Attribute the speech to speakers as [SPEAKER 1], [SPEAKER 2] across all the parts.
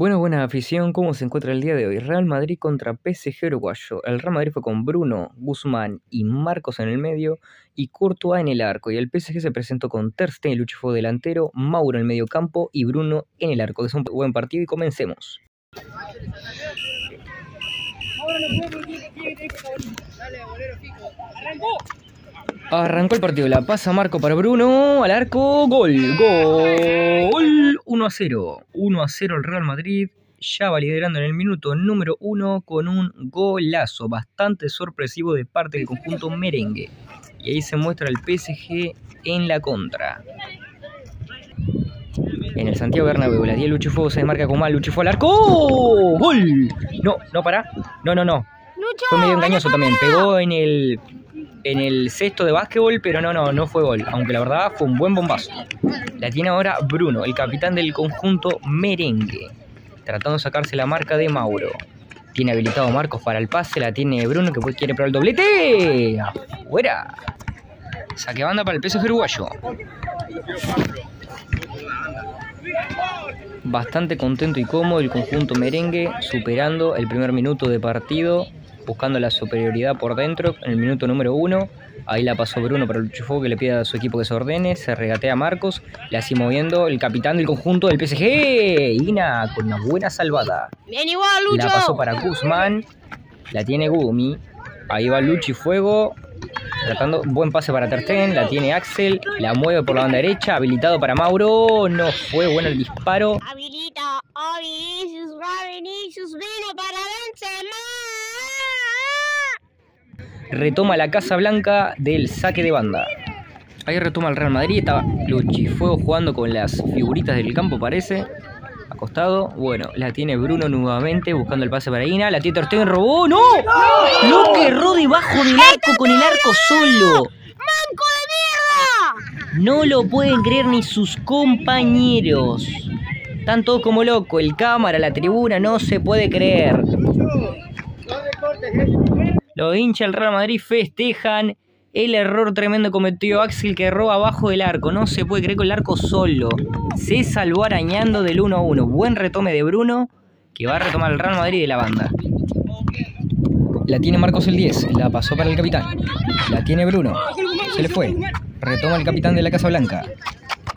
[SPEAKER 1] Buena, buena afición, ¿cómo se encuentra el día de hoy? Real Madrid contra PSG Uruguayo. El Real Madrid fue con Bruno, Guzmán y Marcos en el medio y Courtois en el arco. Y el PSG se presentó con Ter Stegen, Lucho delantero, Mauro en el medio campo y Bruno en el arco. Es un buen partido y comencemos. Arrancó el partido, la pasa Marco para Bruno, al arco, gol, gol, 1 a 0, 1 a 0 el Real Madrid, ya va liderando en el minuto número 1 con un golazo bastante sorpresivo de parte del conjunto merengue. Y ahí se muestra el PSG en la contra. En el Santiago Bernabéu, la 10 Lucho Fuego se desmarca con mal, Lucho Fuego al arco, gol, no, no para, no, no, no, fue medio engañoso también, pegó en el en el cesto de básquetbol, pero no, no, no fue gol, aunque la verdad fue un buen bombazo. La tiene ahora Bruno, el capitán del conjunto merengue, tratando de sacarse la marca de Mauro. Tiene habilitado Marcos para el pase, la tiene Bruno que quiere probar el doblete. ¡Afuera! Saque banda para el peso uruguayo. Bastante contento y cómodo el conjunto merengue, superando el primer minuto de partido buscando la superioridad por dentro en el minuto número uno. Ahí la pasó Bruno para el Chufo que le pide a su equipo que se ordene. Se regatea a Marcos. Le así moviendo el capitán del conjunto del PSG. Ina con una buena salvada.
[SPEAKER 2] Bien igual, Lucho.
[SPEAKER 1] La pasó para Guzmán. La tiene Gumi. Ahí va Luchi Fuego. Tratando, buen pase para Tersten, la tiene Axel, la mueve por la banda derecha, habilitado para Mauro, no fue bueno el disparo.
[SPEAKER 2] Habilita, Vinicius, Vinicius, vino para Benzema
[SPEAKER 1] retoma la Casa Blanca del saque de banda. Ahí retoma el Real Madrid, estaba Luchi Fuego jugando con las figuritas del campo parece. Acostado, bueno, la tiene Bruno nuevamente buscando el pase para Ina, la tiene Ter robó, ¡no! Lo que erró debajo del arco con el arco solo.
[SPEAKER 2] ¡Manco de mierda!
[SPEAKER 1] No lo pueden creer ni sus compañeros. Están todos como locos, el cámara, la tribuna, no se puede creer. Los hinchas del Real Madrid festejan el error tremendo cometió Axel que erró abajo del arco. No se puede creer con el arco solo. Se salvó arañando del 1 a 1. Buen retome de Bruno que va a retomar el Real Madrid de la banda. La tiene Marcos el 10. La pasó para el capitán. La tiene Bruno. Se le fue. Retoma el capitán de la Casa Blanca.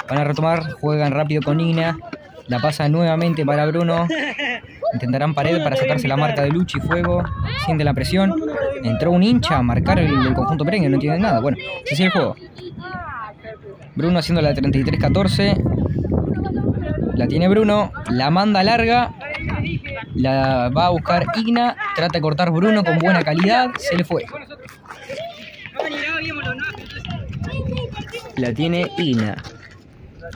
[SPEAKER 1] Van a retomar. Juegan rápido con Ina. La pasa nuevamente para Bruno. Intentarán pared para sacarse la marca de lucha y fuego. Siente la presión. Entró un hincha a marcar el, conjunto perengue, no entiende nada. Bueno, se sigue el juego. Bruno haciendo la 33-14. La tiene Bruno. La manda larga. La va a buscar Igna. Trata de cortar Bruno con buena calidad. Se le fue. La tiene Igna.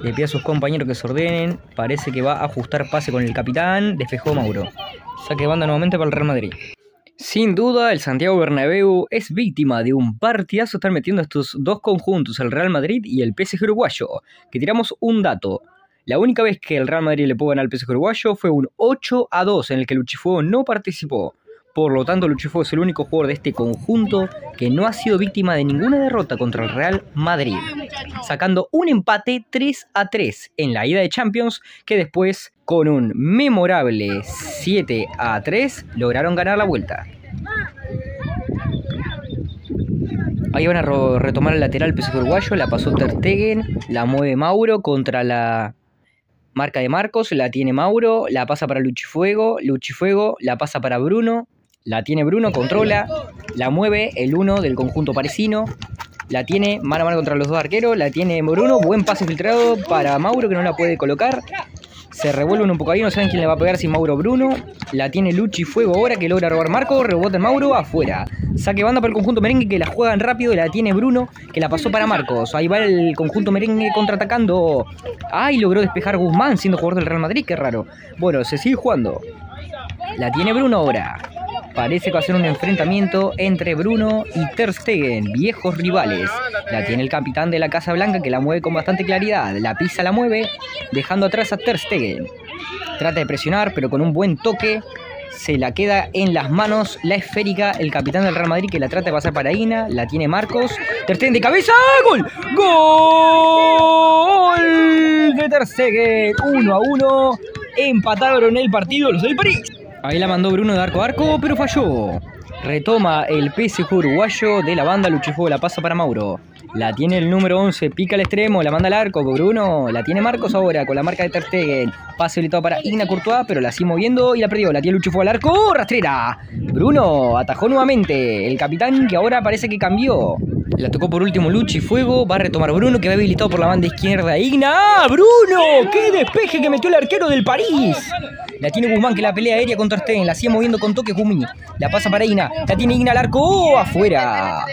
[SPEAKER 1] Le pide a sus compañeros que se ordenen. Parece que va a ajustar pase con el capitán. Despejó Mauro. Saque banda nuevamente para el Real Madrid. Sin duda, el Santiago Bernabéu es víctima de un partidazo estar metiendo estos dos conjuntos, el Real Madrid y el PSG uruguayo. Que tiramos un dato. La única vez que el Real Madrid le pudo ganar al PSG uruguayo fue un 8 a 2 en el que Luchifuego no participó. Por lo tanto, Luchifuego es el único jugador de este conjunto que no ha sido víctima de ninguna derrota contra el Real Madrid, sacando un empate 3 a 3 en la ida de Champions, que después, con un memorable 7 a 3, lograron ganar la vuelta. Ahí van a retomar el lateral PSG uruguayo, la pasó Ter Stegen, la mueve Mauro contra la marca de Marcos, la tiene Mauro, la pasa para Luchifuego, Luchifuego la pasa para Bruno, la tiene Bruno, controla, la mueve el uno del conjunto parisino. La tiene mano a mano contra los dos arqueros. La tiene Bruno. Buen pase filtrado para Mauro que no la puede colocar. Se revuelven un poco ahí. No saben quién le va a pegar si Mauro Bruno. La tiene Luchi Fuego ahora que logra robar Marco. Rebota Mauro afuera. Saque banda para el conjunto merengue que la juegan rápido. La tiene Bruno que la pasó para Marcos. Ahí va el conjunto merengue contraatacando. Ay, logró despejar Guzmán siendo jugador del Real Madrid. Qué raro. Bueno, se sigue jugando. La tiene Bruno ahora. Parece que va a ser un enfrentamiento entre Bruno y Ter Stegen, viejos rivales. La tiene el capitán de la Casa Blanca que la mueve con bastante claridad. La pisa, la mueve, dejando atrás a Ter Stegen. Trata de presionar, pero con un buen toque se la queda en las manos la esférica, el capitán del Real Madrid que la trata de pasar para Ina, la tiene Marcos, Ter Stegen de cabeza, gol, gol de Ter Stegen, 1 a 1 Empataron el partido los del París. Ahí la mandó Bruno de arco a arco, pero falló. Retoma el PSG uruguayo de la banda Luchifuego, la pasa para Mauro. La tiene el número 11, pica al extremo, la manda al arco, Bruno. La tiene Marcos ahora con la marca de Ter Stegen. Pase habilitado para Igna Courtois, pero la sigue moviendo y la perdió. La tiene Luchifuego al arco, rastrera. Bruno atajó nuevamente. El capitán que ahora parece que cambió. La tocó por último Luchi Fuego. Va a retomar Bruno que va habilitado por la banda izquierda. Igna. ¡Ah, Bruno! ¡Qué despeje que metió el arquero del París! La tiene Guzmán que la pelea aérea contra Stegen. La sigue moviendo con toque Gumi. La pasa para Igna. La tiene Igna al arco. ¡Oh, afuera!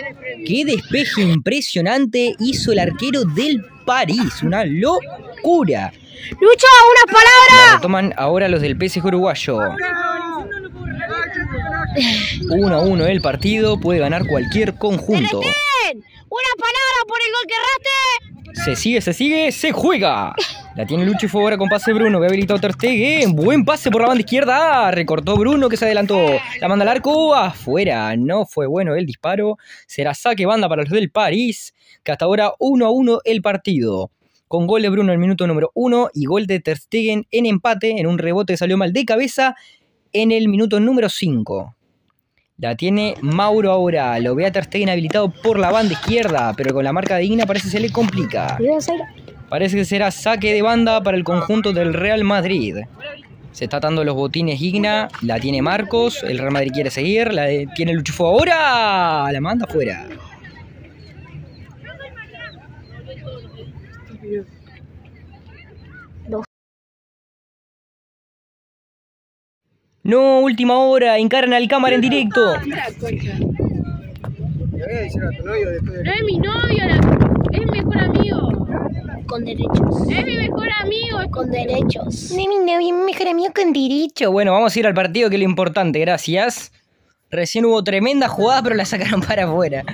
[SPEAKER 1] ¡Qué despeje impresionante hizo el arquero del París! ¡Una locura!
[SPEAKER 2] Lucho, unas palabras.
[SPEAKER 1] La retoman ahora los del PSG uruguayo. 1 a 1 el partido. Puede ganar cualquier conjunto.
[SPEAKER 2] Una palabra por el gol que erraste.
[SPEAKER 1] Se sigue, se sigue, se juega. La tiene Lucho ahora con pase Bruno. Ve habilitado Ter Stegen. Buen pase por la banda izquierda. Recortó Bruno que se adelantó. La manda al arco. Afuera. No fue bueno el disparo. Será saque banda para los del París. Que hasta ahora 1 a 1 el partido. Con gol de Bruno en el minuto número 1 y gol de Ter Stegen en empate. En un rebote que salió mal de cabeza. En el minuto número 5. La tiene Mauro ahora. Lo ve a Ter Stegen habilitado por la banda izquierda. Pero con la marca de Igna parece que se le complica. Parece que será saque de banda para el conjunto del Real Madrid. Se está atando los botines Igna. La tiene Marcos. El Real Madrid quiere seguir. La tiene Luchufo ahora. La manda afuera. No, última hora. Encaran al cámara en directo.
[SPEAKER 3] No es mi novio, es mi mejor amigo.
[SPEAKER 2] Con derechos.
[SPEAKER 3] Es mi mejor amigo.
[SPEAKER 2] Con derechos.
[SPEAKER 1] mi novio, mi mejor amigo con derecho. Bueno, vamos a ir al partido, que es lo importante, gracias. Recién hubo tremenda jugada, pero la sacaron para afuera.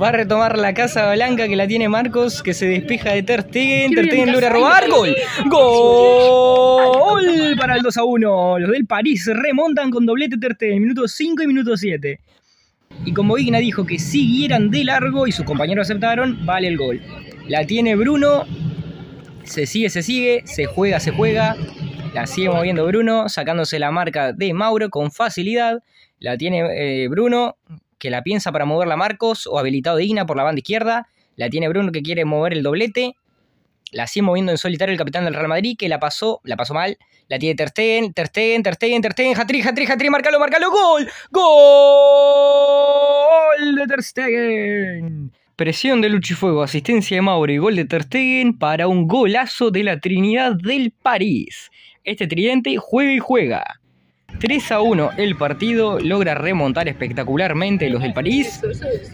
[SPEAKER 1] Va a retomar la Casa Blanca que la tiene Marcos, que se despeja de Ter Stegen. Ter Stegen logra robar. ¡Gol! ¡Gol! Para el 2 a 1. Los del París remontan con doblete Ter Stegen, minuto 5 y minuto 7. Y como Igna dijo que siguieran de largo y sus compañeros aceptaron, vale el gol. La tiene Bruno. Se sigue, se sigue. Se juega, se juega. La sigue moviendo Bruno, sacándose la marca de Mauro con facilidad. La tiene eh, Bruno, que la piensa para moverla Marcos, o habilitado Igna por la banda izquierda. La tiene Bruno que quiere mover el doblete. La sigue moviendo en solitario el capitán del Real Madrid, que la pasó, la pasó mal. La tiene Ter Stegen, Ter Stegen, Ter Stegen, Ter Stegen, hat-trick, hat-trick, hat-trick, márcalo, márcalo, gol, gol de Ter Stegen. Presión de Luchifuego, asistencia de Mauro y gol de Ter Stegen para un golazo de la Trinidad del París. Este tridente juega y juega. 3 a 1 el partido, logra remontar espectacularmente los del París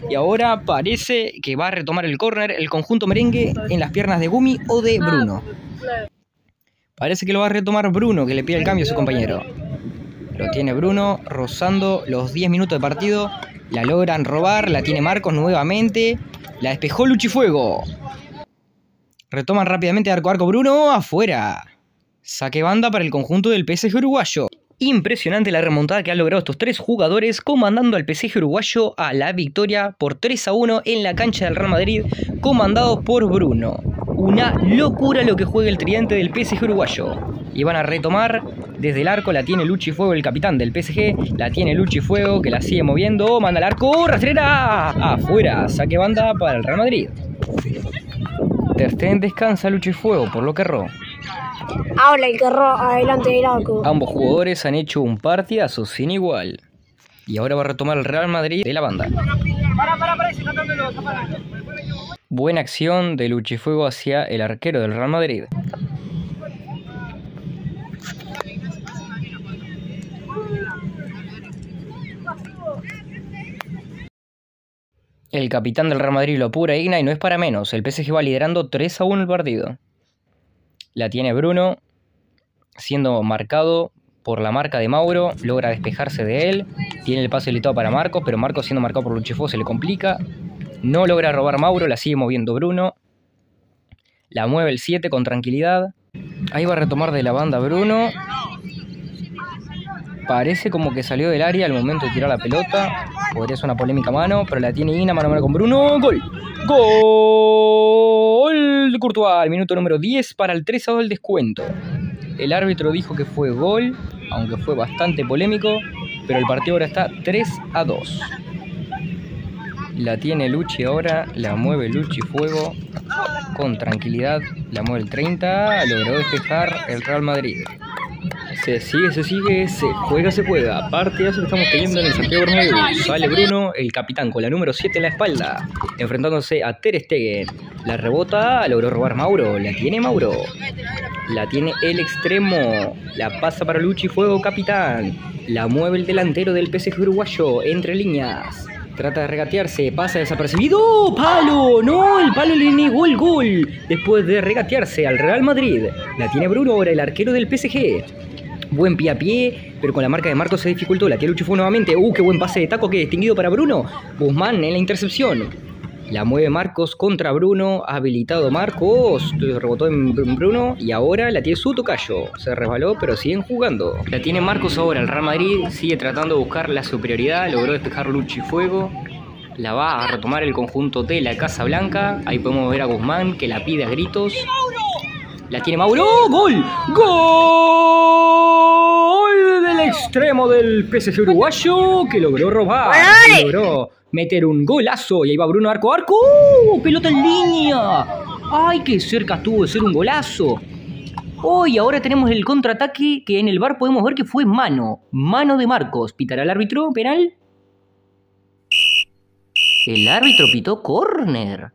[SPEAKER 1] y ahora parece que va a retomar el córner el conjunto merengue en las piernas de Gumi o de Bruno. Parece que lo va a retomar Bruno, que le pide el cambio a su compañero. Lo tiene Bruno, rozando los 10 minutos de partido. La logran robar, la tiene Marcos nuevamente. La despejó Luchifuego. Retoman rápidamente arco arco Bruno, afuera. Saque banda para el conjunto del PSG uruguayo. Impresionante la remontada que han logrado estos tres jugadores, comandando al PSG uruguayo a la victoria por 3 a 1 en la cancha del Real Madrid, comandado por Bruno. Una locura lo que juega el tridente del PSG uruguayo. Y van a retomar desde el arco, la tiene Luchi Fuego, el capitán del PSG, la tiene Luchi Fuego, que la sigue moviendo, manda al arco, rastrera, afuera, saque banda para el Real Madrid. Ter Stegen descansa Luchi Fuego, por lo que erró.
[SPEAKER 2] Habla el que adelante del arco.
[SPEAKER 1] Ambos jugadores han hecho un partidazo sin igual. Y ahora va a retomar el Real Madrid de la banda. Buena acción de Luchifuego hacia el arquero del Real Madrid. El capitán del Real Madrid lo apura Igna y no es para menos. El PSG va liderando 3 a 1 el partido. La tiene Bruno, siendo marcado por la marca de Mauro, logra despejarse de él, tiene el pase habilitado para Marcos, pero Marcos siendo marcado por Luchifo se le complica, no logra robar Mauro, la sigue moviendo Bruno, la mueve el 7 con tranquilidad, ahí va a retomar de la banda Bruno, parece como que salió del área al momento de tirar la pelota, podría ser una polémica mano, pero la tiene Ina mano a mano con Bruno, gol, gol de Courtois, minuto número 10 para el 3 a 2 del descuento. El árbitro dijo que fue gol, aunque fue bastante polémico, pero el partido ahora está 3 a 2. La tiene Luchi ahora, la mueve Luchi Fuego con tranquilidad, la mueve el 30, logró despejar el Real Madrid. Se sigue, se sigue, se juega, se juega. Partidazo que estamos teniendo en el Santiago Bernabéu. Sale Bruno, el capitán, con la número 7 en la espalda, enfrentándose a Ter Stegen. La rebota, logró robar Mauro, la tiene Mauro. La tiene el extremo, la pasa para Luchi Fuego, capitán. La mueve el delantero del PSG uruguayo, entre líneas. Trata de regatearse, pasa desapercibido. ¡Palo! ¡No! El palo le negó el gol. Después de regatearse al Real Madrid. La tiene Bruno ahora, el arquero del PSG. Buen pie a pie, pero con la marca de Marcos se dificultó. La tiene Luchi fue nuevamente. ¡Uh, qué buen pase de taco que distinguido para Bruno! Guzmán en la intercepción. La mueve Marcos contra Bruno. Habilitado Marcos. Rebotó en Bruno. Y ahora la tiene su tocayo. Se resbaló, pero siguen jugando. La tiene Marcos ahora. El Real Madrid sigue tratando de buscar la superioridad. Logró despejar Luchi Fuego. La va a retomar el conjunto de la Casa Blanca. Ahí podemos ver a Guzmán que la pide a gritos. La tiene Mauro. ¡Gol! ¡Gol! Del extremo del PSG uruguayo que logró robar. Logró meter un golazo. Y ahí va Bruno Arco. ¡Arco! ¡Uh! ¡Pelota en línea! ¡Ay, qué cerca estuvo de ser un golazo! Hoy ahora tenemos el contraataque que en el bar podemos ver que fue mano. Mano de Marcos. ¿Pitará el árbitro penal? El árbitro pitó córner.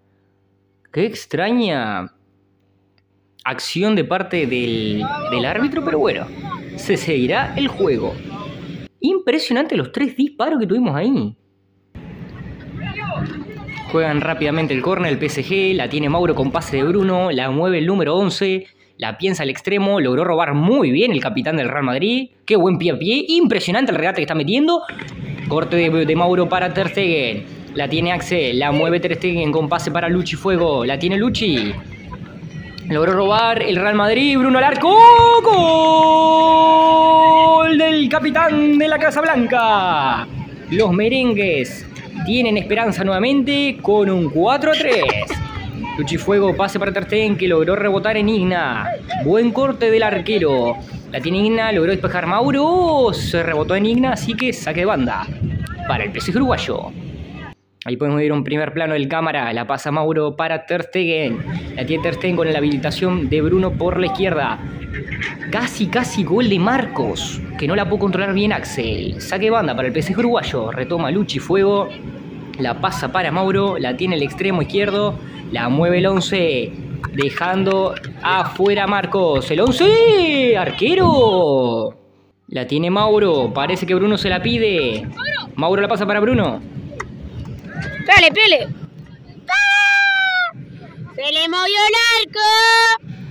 [SPEAKER 1] Qué extraña acción de parte del, del árbitro, pero bueno, se seguirá el juego. Impresionante los tres disparos que tuvimos ahí. Juegan rápidamente el córner, el PSG, la tiene Mauro con pase de Bruno, la mueve el número 11, la piensa al extremo, logró robar muy bien el capitán del Real Madrid. Qué buen pie a pie, impresionante el regate que está metiendo. Corte de, de Mauro para Ter Stegen. La tiene Axel, la mueve Ter Stegen con pase para Luchi Fuego. La tiene Luchi. Logró robar el Real Madrid, Bruno al arco. ¡Gol del capitán de la Casa Blanca! Los merengues tienen esperanza nuevamente con un 4 a 3. Luchifuego, pase para Ter Stegen que logró rebotar en Igna. Buen corte del arquero. La tiene Igna, logró despejar Mauro. Se rebotó en Igna, así que saque de banda para el PSG uruguayo. Ahí podemos ver un primer plano del cámara. La pasa Mauro para Ter Stegen. La tiene Ter Stegen con la habilitación de Bruno por la izquierda. Casi, casi gol de Marcos. Que no la pudo controlar bien Axel. Saque banda para el PSG uruguayo. Retoma Luchi Fuego. La pasa para Mauro. La tiene el extremo izquierdo. La mueve el 11. Dejando afuera Marcos. El 11. Arquero. La tiene Mauro. Parece que Bruno se la pide. Mauro la pasa para Bruno.
[SPEAKER 2] Pele, pele. Se le movió el arco.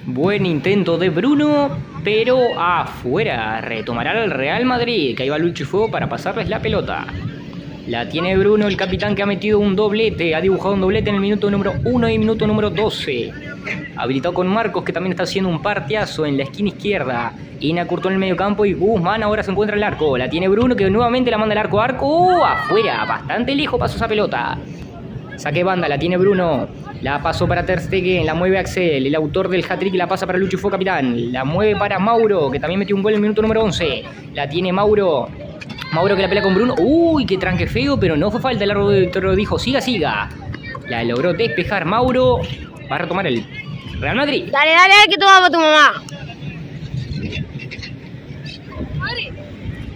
[SPEAKER 1] Buen intento de Bruno, pero afuera. Retomará el Real Madrid, que ahí va Lucho y Fuego para pasarles la pelota. La tiene Bruno, el capitán que ha metido un doblete, ha dibujado un doblete en el minuto número 1 y minuto número 12. Habilitado con Marcos, que también está haciendo un partiazo en la esquina izquierda. Ina curtó en el medio campo y Guzmán ahora se encuentra en el arco. La tiene Bruno, que nuevamente la manda al arco. Arco ¡Oh! afuera, bastante lejos pasó esa pelota. Saque banda, la tiene Bruno. La pasó para Ter Stegen, la mueve Axel, el autor del hat-trick la pasa para Lucho fue capitán. La mueve para Mauro, que también metió un gol en el minuto número 11. La tiene Mauro. Mauro que la pelea con Bruno. Uy, qué tranque feo, pero no fue falta. El árbitro dijo, siga, siga. La logró despejar Mauro. Va a retomar el Real Madrid.
[SPEAKER 2] Dale, dale, dale, que tú vas para tu mamá.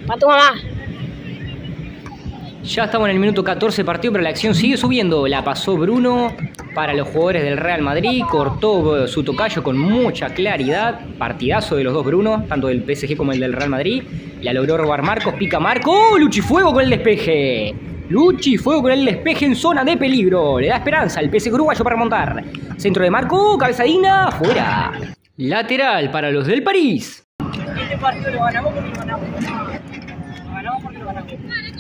[SPEAKER 2] Para tu mamá.
[SPEAKER 1] Ya estamos en el minuto 14 partido, pero la acción sigue subiendo. La pasó Bruno para los jugadores del Real Madrid. Cortó su tocayo con mucha claridad. Partidazo de los dos Bruno, tanto del PSG como el del Real Madrid. La logró robar Marcos, pica Marco. ¡Oh! Luchi Fuego con el despeje. Luchi Fuego con el despeje en zona de peligro. Le da esperanza al PSG uruguayo para montar. Centro de Marco, cabezadina, fuera. Lateral para los del París.
[SPEAKER 4] Este partido lo ganamos porque lo ganamos. Lo ganamos porque lo ganamos.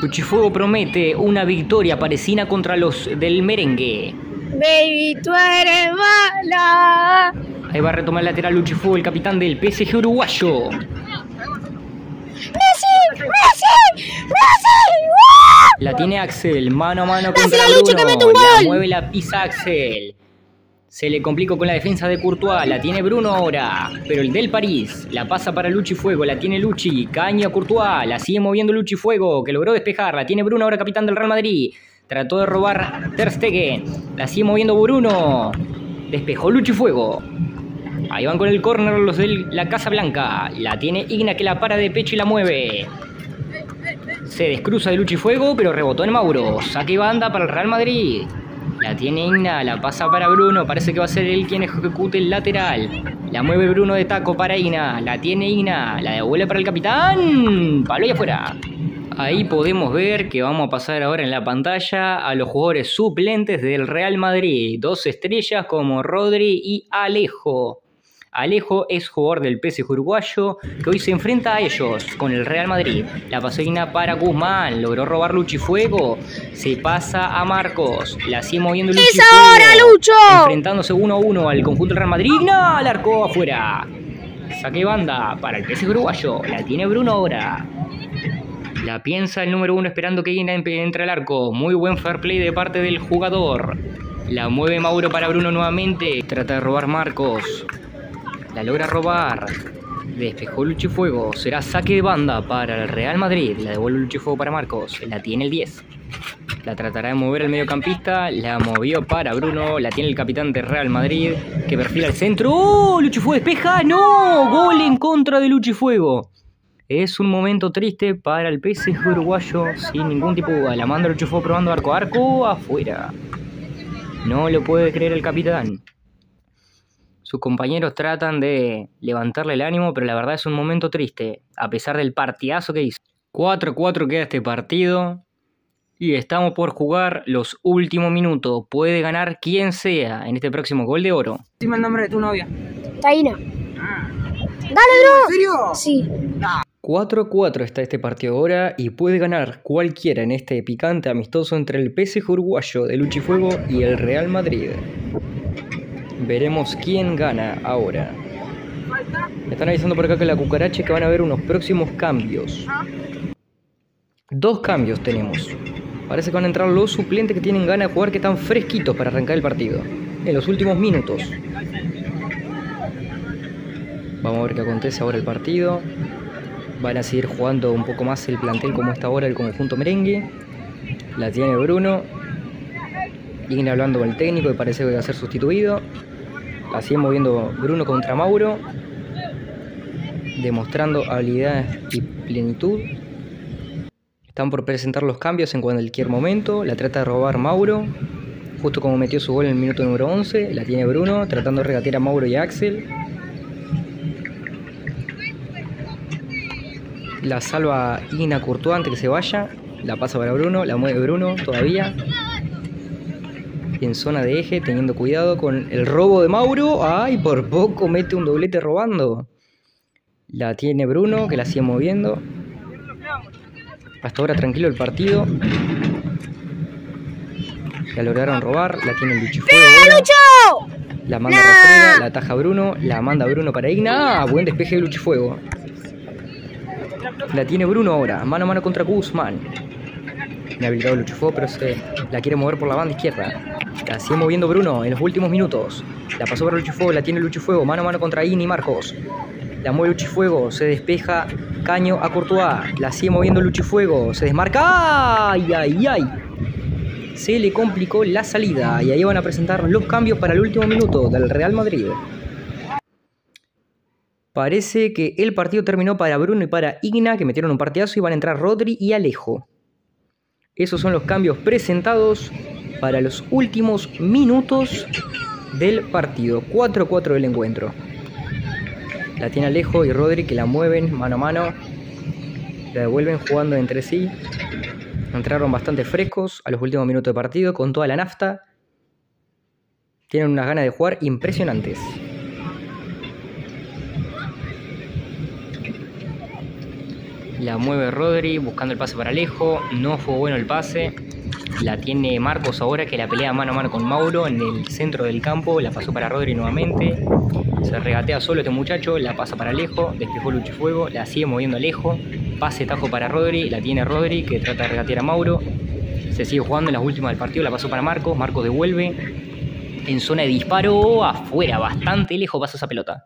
[SPEAKER 1] Luchifuego promete una victoria parecina contra los del merengue.
[SPEAKER 2] Baby, tú eres mala.
[SPEAKER 1] Ahí va a retomar el lateral Luchifuego, el capitán del PSG uruguayo.
[SPEAKER 2] ¡Messi! ¡Messi! ¡Messi!
[SPEAKER 1] La tiene Axel, mano a mano
[SPEAKER 2] Dásela
[SPEAKER 1] contra
[SPEAKER 2] a Luchi, que
[SPEAKER 1] Bruno.
[SPEAKER 2] mete un
[SPEAKER 1] La mueve la pisa Axel. Se le complicó con la defensa de Courtois, la tiene Bruno ahora, pero el del París la pasa para Luchi Fuego, la tiene Luchi, caña Courtois, la sigue moviendo Luchi Fuego, que logró despejar, la tiene Bruno ahora capitán del Real Madrid, trató de robar Ter Stegen, la sigue moviendo Bruno, despejó Luchi Fuego. Ahí van con el córner los de la Casa Blanca, la tiene Igna que la para de pecho y la mueve. Se descruza de Luchi Fuego, pero rebotó en Mauro, saque banda para el Real Madrid. La tiene Igna, la pasa para Bruno. Parece que va a ser él quien ejecute el lateral. La mueve Bruno de taco para Igna. La tiene Igna. La devuelve para el capitán. Palo y afuera. Ahí podemos ver que vamos a pasar ahora en la pantalla a los jugadores suplentes del Real Madrid. Dos estrellas como Rodri y Alejo. Alejo es jugador del PSG uruguayo que hoy se enfrenta a ellos con el Real Madrid. La pasó Igna para Guzmán, logró robar Luchi Fuego, se pasa a Marcos, la sigue moviendo Luchi
[SPEAKER 2] ¡Es ahora, Lucho!
[SPEAKER 1] Enfrentándose uno a uno al conjunto del Real Madrid. Igna la arcó afuera. Saque banda para el PSG uruguayo, la tiene Bruno ahora. La piensa el número uno esperando que empe- entre al arco. Muy buen fair play de parte del jugador. La mueve Mauro para Bruno nuevamente. Trata de robar Marcos. La logra robar. Despejó Luchifuego. Será saque de banda para el Real Madrid. La devuelve Luchifuego para Marcos. La tiene el 10. La tratará de mover el mediocampista. La movió para Bruno. La tiene el capitán de Real Madrid. Que perfila el centro. ¡Oh! Luchifuego despeja. ¡No! Gol en contra de Luchifuego. Es un momento triste para el PSG uruguayo sin ningún tipo de duda. La manda Luchifuego probando arco a arco. Afuera. No lo puede creer el capitán. Sus compañeros tratan de levantarle el ánimo, pero la verdad es un momento triste, a pesar del partidazo que hizo. 4-4 queda este partido. Y estamos por jugar los últimos minutos. Puede ganar quien sea en este próximo gol de oro.
[SPEAKER 4] Dime el nombre de tu novia.
[SPEAKER 2] Taina. Dale,
[SPEAKER 4] ¿En serio?
[SPEAKER 2] Sí.
[SPEAKER 1] 4-4 está este partido ahora y puede ganar cualquiera en este picante amistoso entre el PSG uruguayo de Luchifuego y el Real Madrid. Veremos quién gana ahora. Me están avisando por acá que la cucaracha que van a haber unos próximos cambios. Dos cambios tenemos. Parece que van a entrar los suplentes que tienen ganas de jugar que están fresquitos para arrancar el partido. En los últimos minutos. Vamos a ver qué acontece ahora el partido. Van a seguir jugando un poco más el plantel como está ahora el conjunto merengue. La tiene Bruno. Viene hablando con el técnico que parece que va a ser sustituido. La sigue moviendo Bruno contra Mauro. Demostrando habilidad y plenitud. Están por presentar los cambios en cualquier momento. La trata de robar Mauro. Justo como metió su gol en el minuto número 11. La tiene Bruno tratando de regatear a Mauro y a Axel. La salva Ina Courtois antes que se vaya. La pasa para Bruno. La mueve Bruno todavía. En zona de eje, teniendo cuidado con el robo de Mauro. ¡Ay! Por poco mete un doblete robando. La tiene Bruno, que la sigue moviendo. Hasta ahora tranquilo el partido. La lograron robar. La tiene el Luchifuego. La manda a Rastrera, la ataja Bruno, la manda Bruno para Igna. ¡Ah! Buen despeje de Luchifuego. La tiene Bruno ahora, mano a mano contra Guzmán. Me ha habilitado Luchifuego, pero se la quiere mover por la banda izquierda. La sigue moviendo Bruno en los últimos minutos. La pasó para Luchifuego, la tiene Luchifuego, mano a mano contra Igni y Marcos. La mueve Luchifuego, se despeja Caño a Courtois. La sigue moviendo Luchifuego, se desmarca. ¡Ay, ay, ay! se le complicó la salida y ahí van a presentar los cambios para el último minuto del Real Madrid. Parece que el partido terminó para Bruno y para Igna, que metieron un partidazo y van a entrar Rodri y Alejo. Esos son los cambios presentados para los últimos minutos del partido. 4-4 del encuentro. La tiene Alejo y Rodri que la mueven mano a mano. La devuelven jugando entre sí. Entraron bastante frescos a los últimos minutos de partido con toda la nafta. Tienen unas ganas de jugar impresionantes. La mueve Rodri buscando el pase para Alejo. No fue bueno el pase. La tiene Marcos ahora que la pelea mano a mano con Mauro en el centro del campo. La pasó para Rodri nuevamente. Se regatea solo este muchacho. La pasa para Alejo. Despejó Luchifuego. La sigue moviendo Alejo. Pase tajo para Rodri. La tiene Rodri que trata de regatear a Mauro. Se sigue jugando en las últimas del partido. La pasó para Marcos. Marcos devuelve. en zona de disparo, afuera, bastante lejos pasa esa pelota.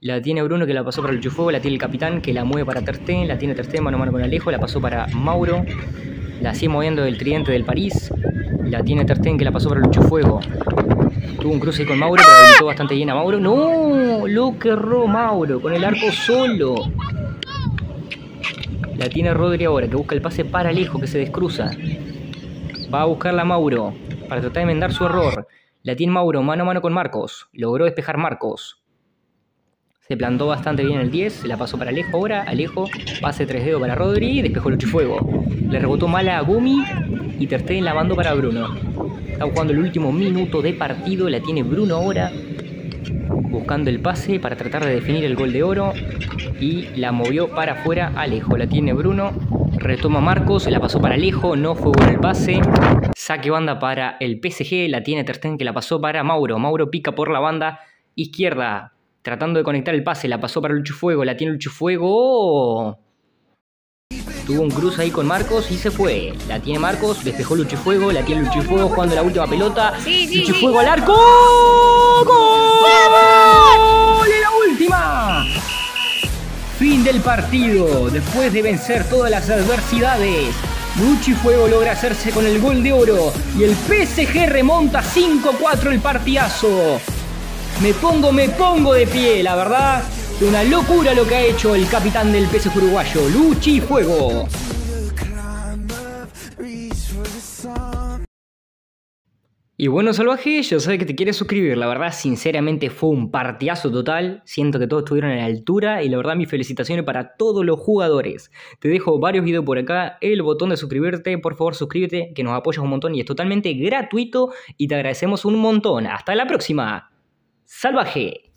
[SPEAKER 1] La tiene Bruno que la pasó para Luchifuego, la tiene el capitán que la mueve para Terté, la tiene Terté mano a mano con Alejo, la pasó para Mauro, la sigue moviendo el tridente del París, la tiene Terté que la pasó para el Luchifuego. Tuvo un cruce con Mauro, pero habilitó bastante bien a Mauro. ¡No! Lo que erró Mauro con el arco solo. La tiene Rodri ahora, que busca el pase para Alejo, que se descruza. Va a buscarla Mauro para tratar de enmendar su error. La tiene Mauro mano a mano con Marcos. Logró despejar Marcos. Se plantó bastante bien el 10, se la pasó para Alejo ahora. Alejo, pase 3 dedos para Rodri, despejó el Luchifuego. Le rebotó mala a Gumi y Ter Stegen la mandó para Bruno. Está jugando el último minuto de partido, la tiene Bruno ahora. Buscando el pase para tratar de definir el gol de oro. Y la movió para afuera Alejo. La tiene Bruno. Retoma Marcos, la pasó para Alejo, no fue bueno el pase. Saque banda para el PSG, la tiene Ter Stegen que la pasó para Mauro. Mauro pica por la banda izquierda, tratando de conectar el pase, la pasó para Luchifuego, la tiene Luchifuego. Tuvo un cruce ahí con Marcos y se fue. La tiene Marcos, despejó Luchifuego, la tiene Luchifuego jugando la última pelota.
[SPEAKER 2] Sí, sí,
[SPEAKER 1] Luchifuego al arco. ¡Gol! ¡Y la última! Fin del partido. Después de vencer todas las adversidades, Luchifuego logra hacerse con el gol de oro y el PSG remonta 5-4 el partidazo. Me pongo, me pongo de pie, la verdad. Una locura lo que ha hecho el capitán del PSG uruguayo, Luchi Fuego. Y bueno, salvaje, yo sé que te quieres suscribir. La verdad, sinceramente, fue un partidazo total. Siento que todos estuvieron a la altura. Y la verdad, mis felicitaciones para todos los jugadores. Te dejo varios videos por acá. El botón de suscribirte. Por favor, suscríbete, que nos apoyas un montón y es totalmente gratuito. Y te agradecemos un montón. Hasta la próxima. Salvaje.